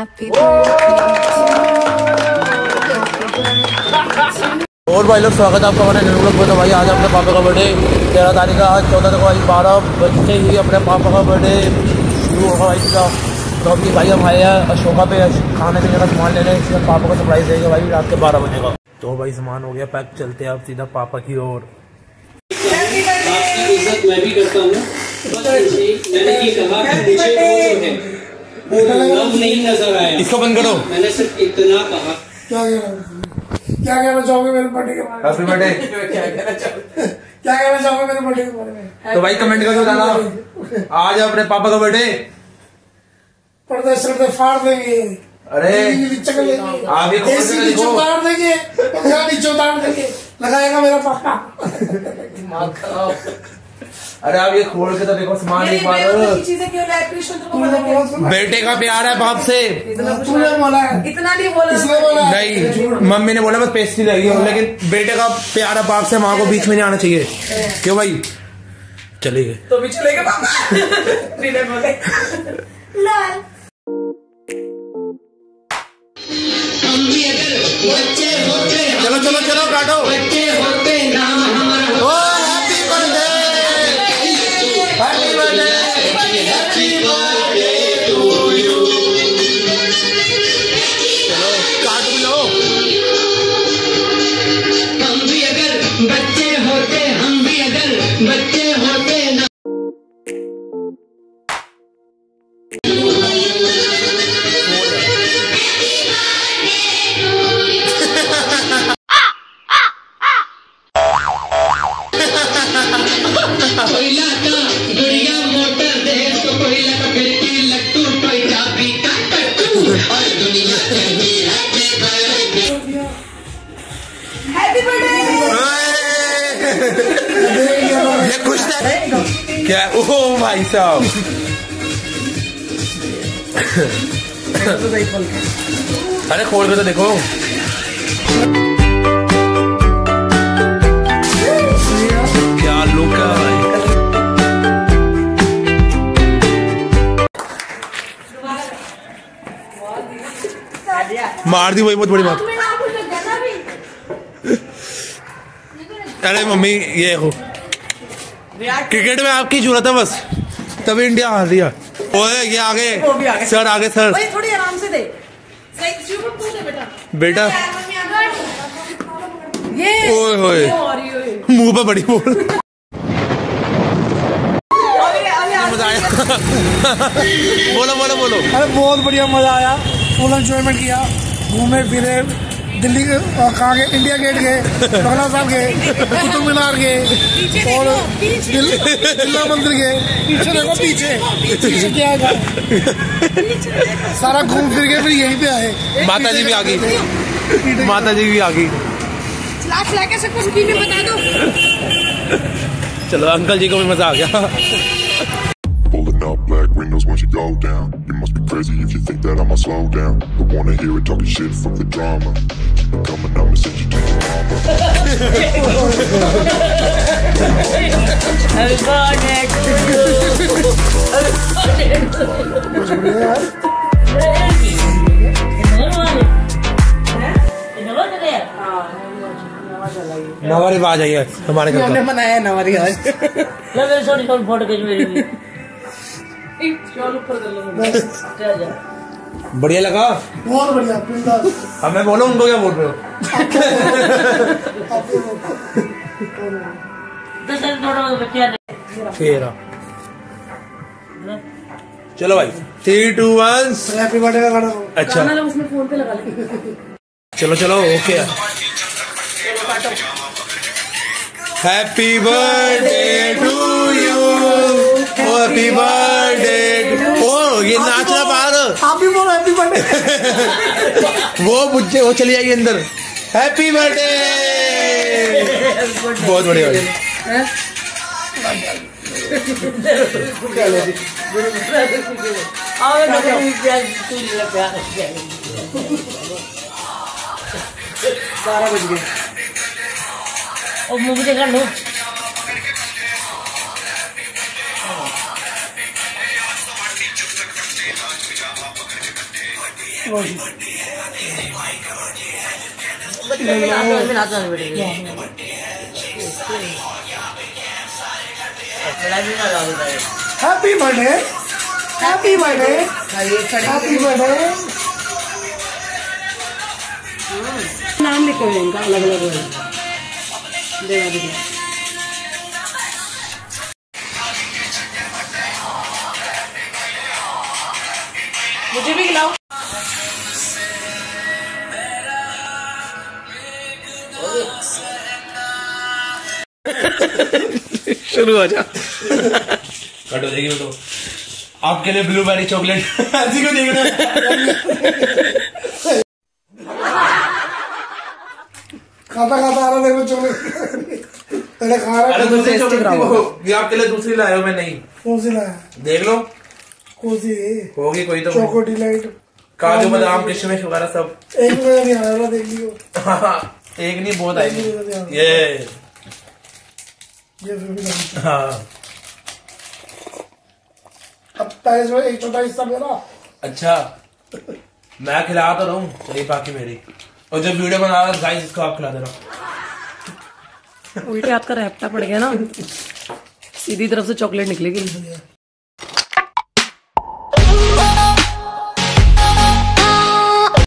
Happy. और भाई लोग स्वागत है आपका हमारे न्यू ब्लॉग में तो भाई आज अपने पापा का बर्थडे तेरह तारीख का आज चौदह तक भाई बारह बजते ही अपने पापा का बर्थडे शुरू होगा भाई का तो अभी भाई हम आए हैं अशोका पे खाने पीने का सामान लेने इसलिए पापा को सरप्राइज़ देंगे भाई रात के बारह बजे का। तो भाई सामान हो गया पैक चलते हैं अब सीधा पापा की ओर। इज़्ज़त मैं भी करता हूँ। मैंने ये कहा कि मुझे वो जो है वो रंग नहीं नज़र आया इसको बंद करो। मैंने सिर्फ़ इतना कहा। क्या कहना क्या कहना चाहोगे मेरे बर्थडे के बारे में? हैप्पी बर्थडे क्या कहना चाहोगे मेरे बर्थडे के बारे में? तो भाई कमेंट करके बताना आज अपने पापा का बर्थडे पर्दे सर्दे फाड़ देंगे। अरे। नीचे चकल देंगे आप ये खोल एसी नीचे उतार देंगे। पंखा नीचे उतार देंगे। लगाएगा मेरा पापा। अरे आप ये खोल के तो देखो सामान एक बार। बेटे का प्यार है बाप से। तूने बोला। है। इतना नहीं बोला। इसने बोला नहीं मम्मी ने बोला बस पेस्ट्री लगी लेकिन बेटे का प्यार है बाप से माँ को बीच में नहीं आना चाहिए। क्यों भाई? चले गए। तो भी पापा। बोले। लाल। चलो चलो चलो काटो। क्या ओ भाई साहब अरे खोल के तो देखो। क्या लुक है भाई? मार दी वही बहुत बड़ी बात। अरे मम्मी ये हो। क्रिकेट में आपकी ज़रूरत है बस। तभी इंडिया हार रही है। ओए ये आगे। सर आगे सर। भाई थोड़ी आराम से दे। पर बेटा। बेटा। ये ओए होए। मुँह पे बड़ी बोल। अरे अरे मज़ा आया। बोलो बोलो बोलो। अरे बहुत बढ़िया मज़ा आया। फुल एंजॉयमेंट किया। घूमे फिरे। दिल्ली के और कहाँ गए इंडिया गेट गए बंगला साहब गए कुतुब मीनार गए और बिरला मंदिर गए पीछे देखो पीछे पीछे क्या है? सारा घूम फिर के फिर यहीं पे आए। माता जी भी आ गई। माता जी भी आ गई। चला चला के सबको स्क्रीन में बता दो। चलो अंकल जी को भी मज़ा आ गया। black windows once you go down. You must be crazy if you think that I'ma slow down. But wanna hear it talking shit, fuck the drama. Keep it coming, I'ma send you to your mama. Nauvari आ जाइए हमारे घर का बनाया नवरी आज photo खींच मेरी बढ़िया लगा बहुत बढ़िया अब मैं बोलो उनको क्या बोल रहे हो तेरा चलो भाई three two one happy birthday का गाना अच्छा गाना उसमें फ़ोन पे लगा ले चलो चलो okay happy birthday to happy birthday ओ ये नाचना बाहर आप भी बोलो हैप्पी बर्थडे वो बुज्जे वो चली जाएगी अंदर। हैप्पी बर्थडे बहुत बढ़िया तू बारह बज गए और मुझे कर लो happy birthday happy birthday happy birthday नाम लिखो इनका अलग अलग देगा खिलाओ शुरू हो जा। कट हो जाएगी तो। आपके लिए ब्लूबेरी चॉकलेट ऐसी को देखना खाता खाता आ रहा देखो चॉकलेट पहले खा रहा है। दूसरी चॉकलेट आपके लिए दूसरी लाया हूँ मैं नहीं। कौन सी लाया? देख लो। होगी कोई तो। चोको डिलाइट काजू बादाम किशमिश वगैरह सब। एक नहीं आ रहा देख लियो। एक नहीं बहुत आएगी ये। ये फिर भी नहीं। हाँ। अब पैसे में एक छोटा हिस्सा मेरा। अच्छा। मैं खिला तो रहा हूँ चलिए बाकी मेरी। और जब वीडियो बना रहा गाइस इसको आप खिला देना। उल्टे हाथ का रैपटा पड़ गया ना। सीधी तरफ़ से चॉकलेट निकलेगी।